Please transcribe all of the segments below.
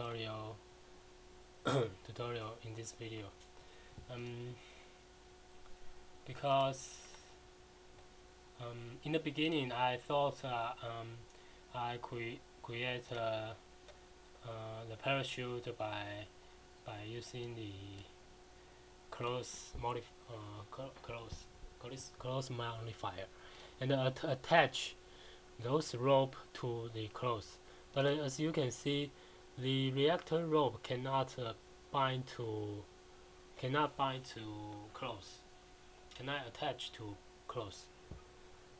tutorial tutorial in this video. Um, because um, in the beginning I thought uh, um, I could create uh, uh, the parachute by by using the cloth modif uh, cloth cloth cloth modifier and attach those rope to the cloth but as you can see the reactor rope cannot uh, bind to cannot bind to cloth. Cannot attach to cloth.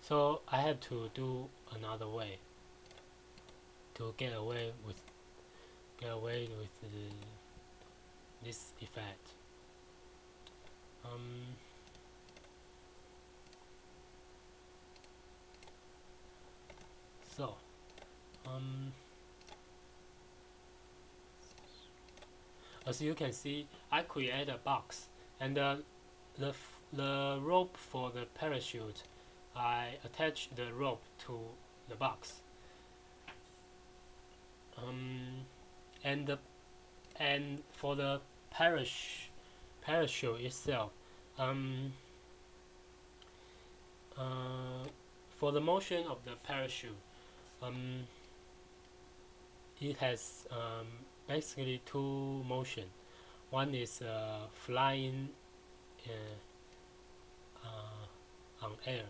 So I have to do another way to get away with get away with this effect. Um, so um, as you can see I create a box and uh, the the rope for the parachute I attach the rope to the box. Um, and the and for the parachute parachute itself um, uh, for the motion of the parachute um, it has um, basically two motion. One is uh, flying uh, uh, on air.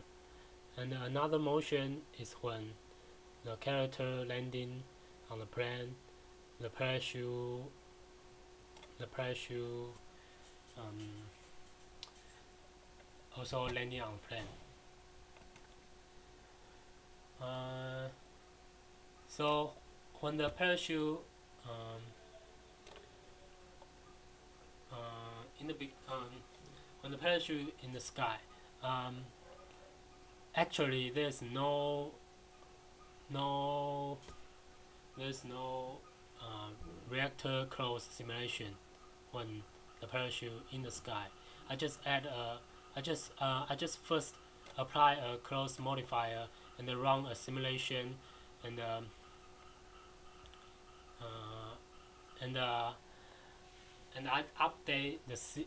And another motion is when the character landing on the plane the parachute the parachute um, also landing on plane. Uh, so when the parachute um, uh, in the big um, when the parachute in the sky um, actually there's no no there's no uh, reactor cloth simulation when the parachute in the sky. I just add a I just uh, I just first apply a cloth modifier and then run a simulation and um, and uh, and I update the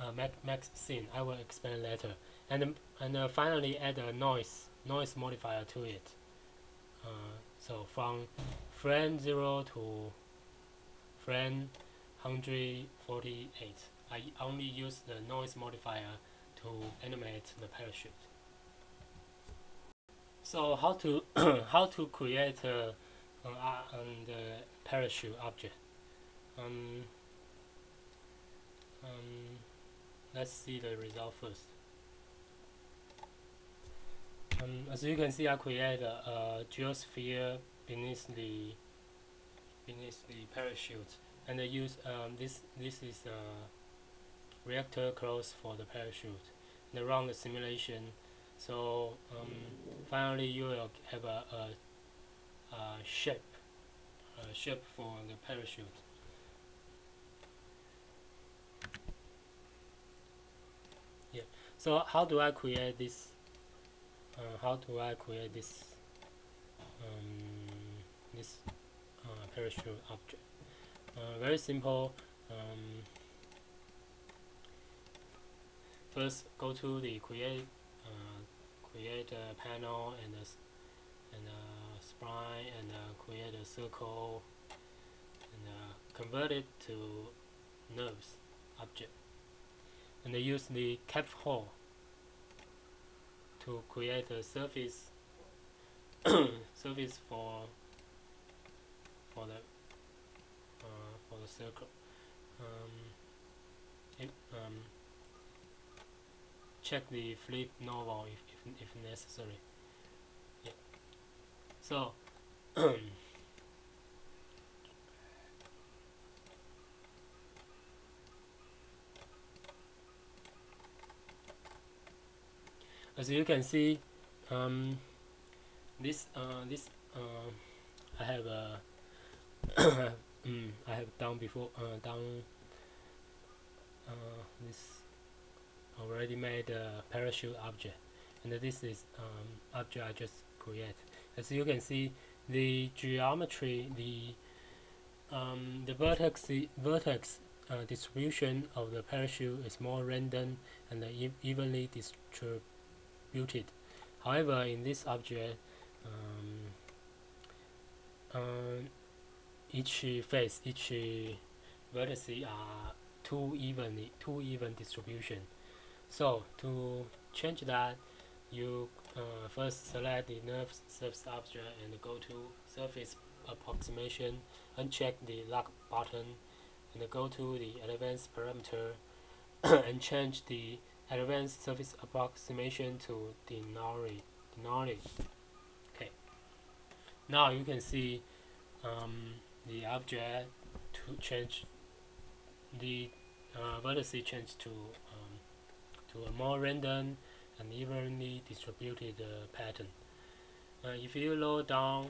uh, max scene I will explain later. And and uh, finally add a noise noise modifier to it. Uh, so from frame 0 to frame 148 I only use the noise modifier to animate the parachute. So how to how to create a, a, a, the parachute object. Um, um, let's see the result first. Um, as you can see I create a, a geosphere beneath the beneath the parachute. And I use um, this this is a reactor cloth for the parachute and I run the simulation. So um, finally you will have a, a, shape shape for the parachute. Yeah. So how do I create this uh, how do I create this um, this uh, parachute object? Uh, very simple um, first go to the create uh, create panel and a, and spline and uh, create a circle and uh, convert it to NURBS object and they use the cap hole to create a surface surface for for the uh, for the circle um, it, um, check the flip normal if, if, if necessary. So as you can see um, this uh, this uh, I have a mm, I have done before uh, done uh, this already made parachute object. And this is um, object I just create as you can see the geometry the um, the vertex vertex uh, distribution of the parachute is more random and e evenly distributed. However, in this object, um, uh, each face, each vertex are too evenly, too even distribution. So to change that, you uh, first select the NURBS surface object and go to surface approximation, uncheck the lock button, and go to the advanced parameter and change the advanced surface approximation to Delaunay. Delaunay. Okay. Now you can see um, the object to change the uh, vertices change to um, to a more random and evenly distributed uh, pattern. Uh, if you lower down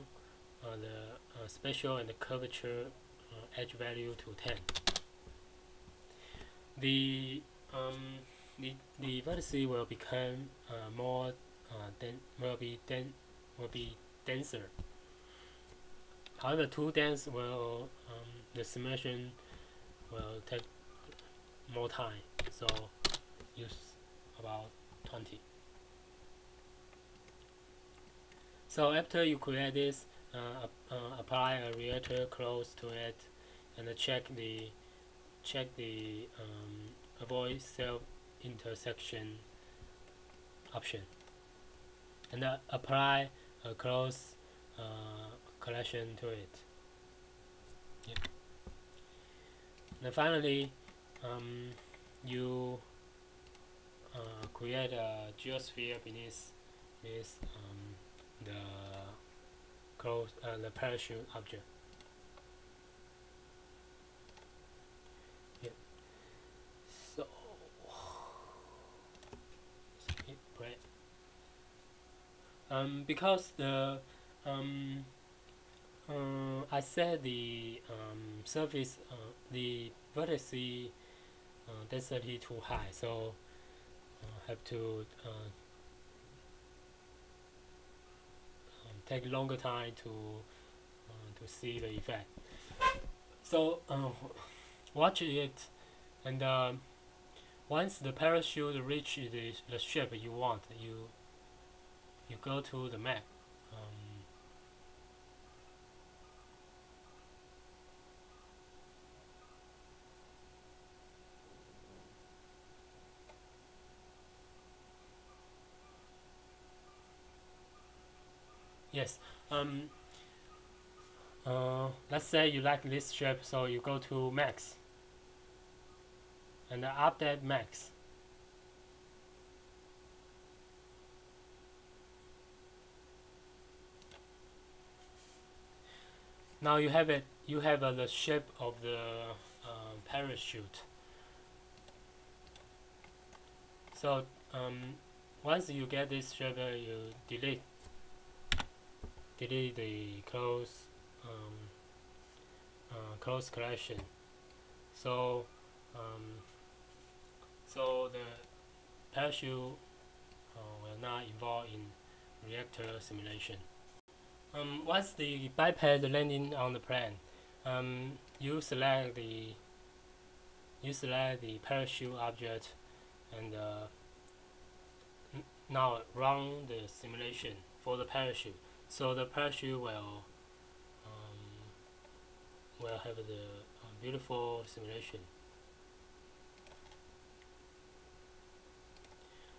uh, the uh, spatial and the curvature uh, edge value to 10, the um, the the vertices will become more den will be den will be denser. However, too dense will um, the simulation will take more time. So use about 20 so after you create this uh, uh, apply a reactor cloth to it and check the check the um, avoid self intersection option. And uh, apply a cloth uh, collection to it. And finally um, you uh, create a geosphere beneath, beneath um, the cloth uh, the parachute object. Yeah. So hit Um, because the um, uh, I set the um, surface uh, the vertex uh, density too high, so Uh, have to uh, um, take longer time to uh, to see the effect. So uh, watch it, and um, once the parachute reaches the, the shape you want, you you go to the map. Um, yes. Um, uh, let's say you like this shape so you go to max. And update max. Now you have it you have uh, the shape of the uh, parachute. So um, once you get this shape uh, you delete delete the cloth um, uh, cloth collection so um, so the parachute uh, will not involve in reactor simulation. Um, once the biped landing on the plane um, you select the you select the parachute object and uh, now run the simulation for the parachute so the parachute will um, will have the uh, beautiful simulation.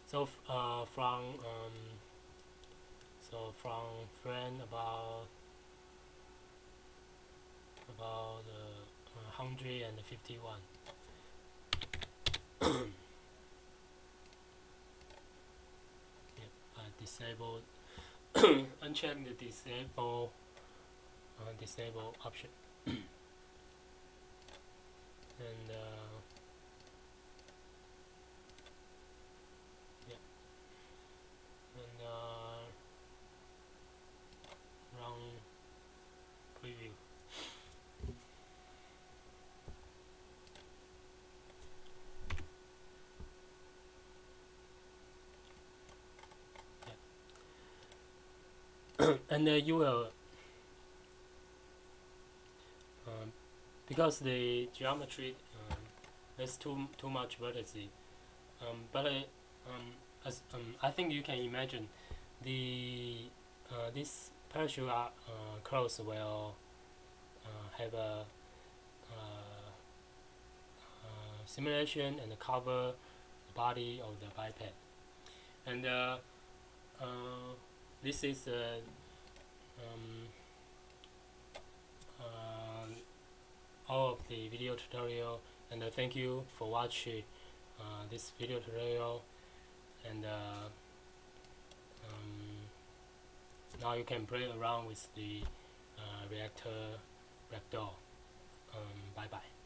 So uh, from um, so from friend about about uh, 151. yep, I disabled uncheck the disable uh, disable option. And uh, yeah and uh, run preview and uh, you will uh, because the geometry um, too too much vertices. Um, but I, um, as um, I think you can imagine the uh, this parachute uh, uh, clothes will uh, have a uh, uh, simulation and cover the body of the biped. And uh, uh, this is uh, um, uh, all of the video tutorial and uh, thank you for watching uh, this video tutorial. And uh, um, now you can play around with the uh, reactor ragdoll um, bye bye